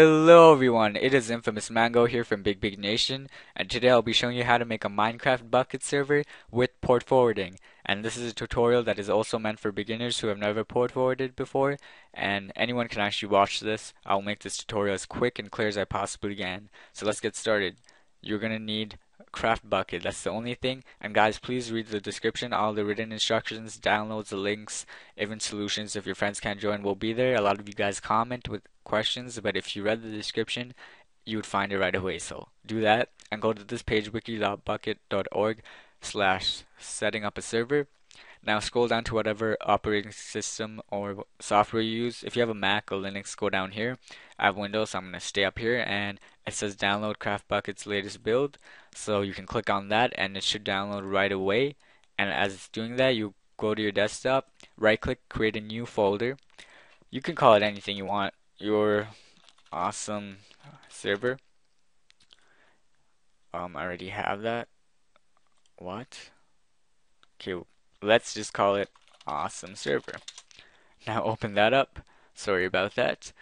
Hello everyone, it is Infamous Mango here from Big Big Nation, and today I'll be showing you how to make a Minecraft Bukkit server with port forwarding. And this is a tutorial that is also meant for beginners who have never port forwarded before, and anyone can actually watch this. I'll make this tutorial as quick and clear as I possibly can. So let's get started. You're gonna need CraftBukkit. That's the only thing. And guys please read the description all the written instructions downloads the links even solutions if your friends can't join will be there. A lot of you guys comment with questions but if you read the description you would find it right away. So do that and go to this page wiki.bukkit.org slash setting up a server now scroll down to whatever operating system or software you use. If you have a Mac or Linux, go down here. I have Windows, so I'm going to stay up here and it says download CraftBukkit's latest build. So you can click on that and it should download right away. And as it's doing that, you go to your desktop, right click, create a new folder. You can call it anything you want. Your awesome server. Um, I already have that. What? Okay, let's just call it awesome server. Now open that up. Sorry about that.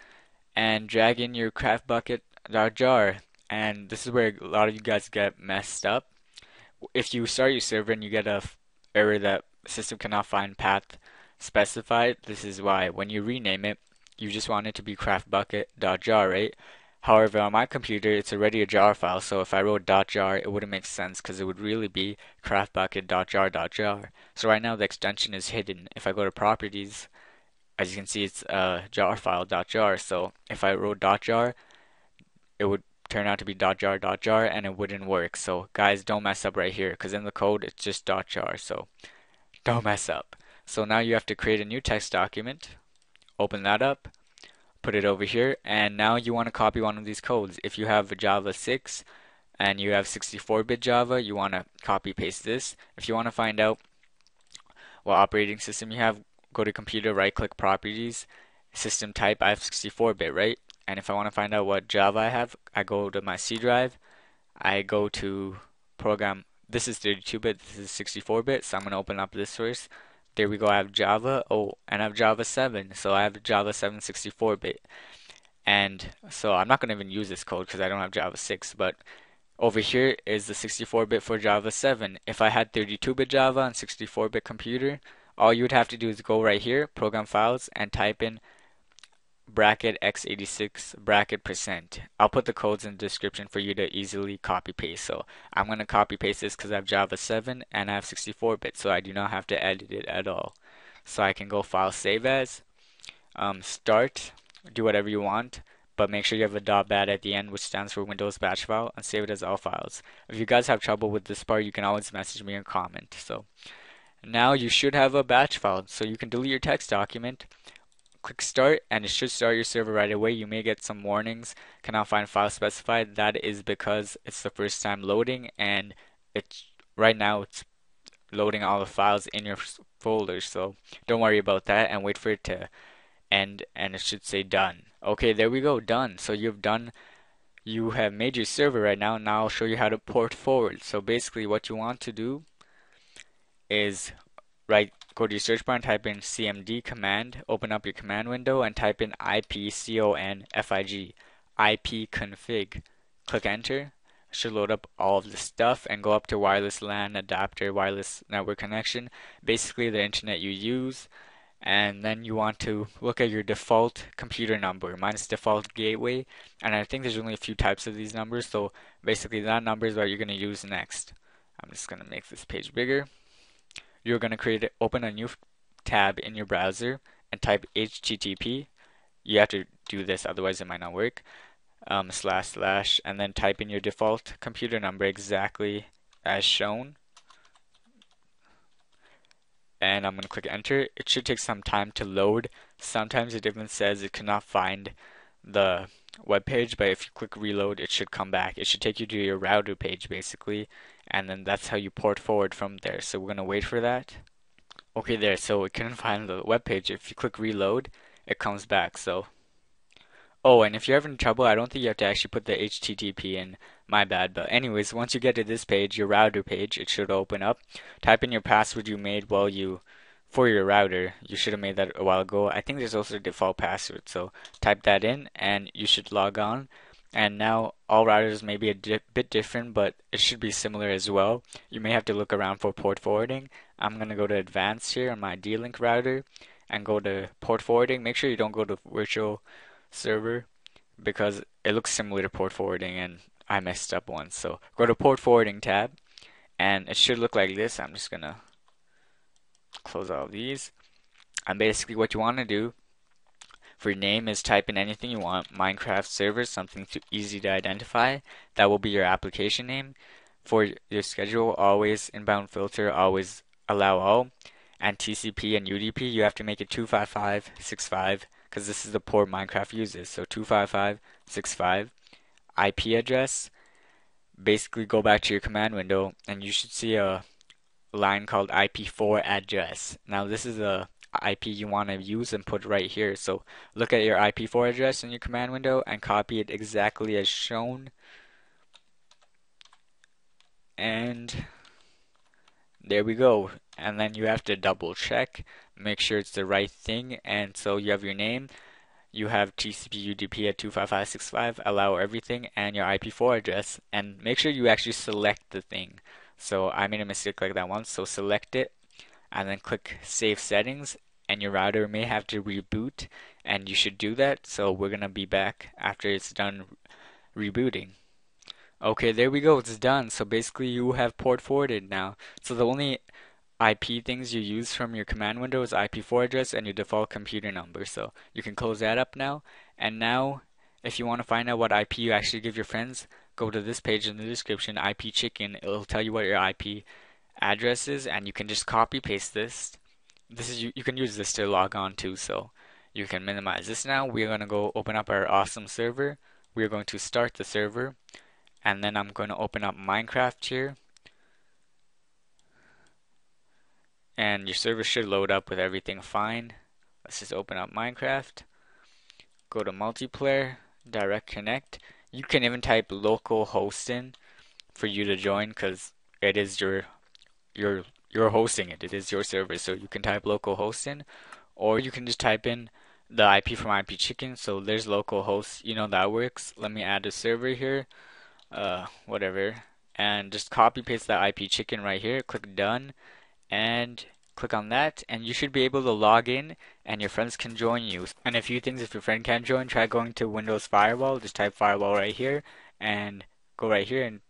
And drag in your CraftBukkit uh, jar. And this is where a lot of you guys get messed up. If you start your server and you get a error that system cannot find path specified, this is why. When you rename it, you just want it to be craftbukkit.jar, right? However, on my computer, it's already a jar file, so if I wrote .jar, it wouldn't make sense because it would really be craftbukkit.jar.jar. So right now the extension is hidden. If I go to properties, as you can see, it's a jar file .jar. So if I wrote .jar, it would turn out to be .jar.jar and it wouldn't work. So guys, don't mess up right here because in the code it's just .jar. So don't mess up. So now you have to create a new text document. Open that up put it over here and now you want to copy one of these codes. If you have Java 6 and you have 64-bit Java you want to copy paste this. If you want to find out what operating system you have go to computer right click properties system type I have 64-bit right? And if I want to find out what Java I have I go to my C drive. I go to program this is 32-bit this is 64-bit so I'm going to open up this first there we go. I have Java. Oh, and I have Java 7. So I have Java 7 64-bit. And so I'm not going to even use this code because I don't have Java 6. But over here is the 64-bit for Java 7. If I had 32-bit Java and 64-bit computer, all you would have to do is go right here, program files, and type in bracket x86 bracket percent. I'll put the codes in the description for you to easily copy paste. So I'm going to copy paste this because I have Java 7 and I have 64 bit so I do not have to edit it at all. So I can go file save as, um, start, do whatever you want, but make sure you have a .bat at the end which stands for Windows batch file and save it as all files. If you guys have trouble with this part you can always message me or comment. So now you should have a batch file so you can delete your text document click start and it should start your server right away. You may get some warnings, cannot find file specified. That is because it's the first time loading and it's right now it's loading all the files in your folder. So don't worry about that and wait for it to end and it should say done. Okay, there we go, done. So you've done you have made your server right now. Now I'll show you how to port forward. So basically what you want to do is right go to your search bar and type in cmd command, open up your command window and type in ipconfig, ipconfig. Click enter. Should load up all of the stuff and go up to wireless LAN adapter, wireless network connection, basically the internet you use. And then you want to look at your default computer number. Mine is default gateway, and I think there's only a few types of these numbers. So basically, that number is what you're going to use next. I'm just going to make this page bigger you're going to create open a new tab in your browser and type http you have to do this otherwise it might not work. Um, slash slash and then type in your default computer number exactly as shown. And I'm going to click enter. It should take some time to load. Sometimes it even says it cannot find the web page but if you click reload it should come back. It should take you to your router page basically and then that's how you port forward from there. So we're gonna wait for that. Okay there. So we couldn't find the web page if you click reload it comes back. So oh and if you're having trouble I don't think you have to actually put the HTTP in. My bad. But anyways once you get to this page your router page it should open up. Type in your password you made while you for your router. You should have made that a while ago. I think there's also a default password, so type that in and you should log on. And now all routers may be a di bit different, but it should be similar as well. You may have to look around for port forwarding. I'm going to go to advanced here on my D-Link router and go to port forwarding. Make sure you don't go to virtual server because it looks similar to port forwarding and I messed up once. So go to port forwarding tab and it should look like this. I'm just going to close all these. And basically what you want to do for name is type in anything you want. Minecraft server, something too easy to identify. That will be your application name. For your schedule, always inbound filter, always allow all. And TCP and UDP, you have to make it 25565 because this is the port Minecraft uses. So 25565 IP address. Basically, go back to your command window and you should see a line called IP4 address. Now this is a IP you want to use and put right here. So look at your IP4 address in your command window and copy it exactly as shown. And there we go. And then you have to double check, make sure it's the right thing. And so you have your name, you have TCP UDP at 25565, allow everything, and your IP4 address. And make sure you actually select the thing. So I made a mistake like that once. So select it and then click save settings and your router may have to reboot and you should do that. So we're to be back after it's done rebooting. Okay, there we go. It's done. So basically you have port forwarded now. So the only IP things you use from your command window is IP4 address and your default computer number. So you can close that up now. And now if you want to find out what IP you actually give your friends, go to this page in the description, IP Chicken. It'll tell you what your IP address is, and you can just copy paste this. This is you, you can use this to log on to, so you can minimize this now. We're going to go open up our awesome server. We're going to start the server, and then I'm going to open up Minecraft here. And your server should load up with everything fine. Let's just open up Minecraft. Go to multiplayer, direct connect you can even type local host in for you to join because it is your your you're hosting it. It is your server, so you can type local host in, or you can just type in the IP from IP Chicken. So there's local host. You know that works. Let me add a server here. Uh, whatever, and just copy paste that IP Chicken right here. Click done, and click on that and you should be able to log in and your friends can join you. And a few things if your friend can't join, try going to Windows Firewall, just type firewall right here and go right here and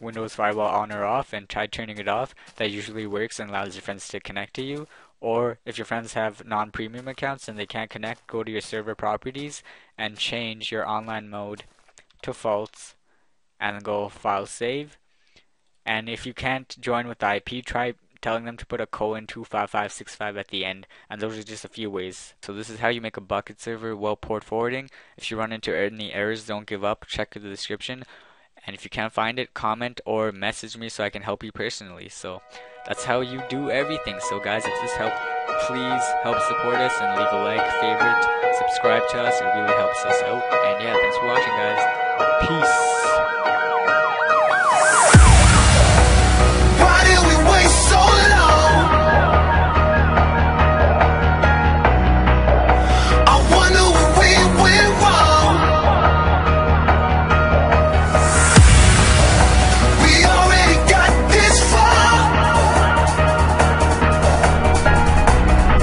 Windows Firewall on or off and try turning it off. That usually works and allows your friends to connect to you. Or if your friends have non-premium accounts and they can't connect, go to your server properties and change your online mode to false and go file save. And if you can't join with the IP, try telling them to put a colon 25565 at the end and those are just a few ways. So this is how you make a Bukkit server while port forwarding. If you run into any errors don't give up, check the description and if you can't find it comment or message me so I can help you personally. So that's how you do everything. So guys if this helped please help support us and leave a like, favorite, subscribe to us. It really helps us out. And yeah, thanks for watching guys. Peace.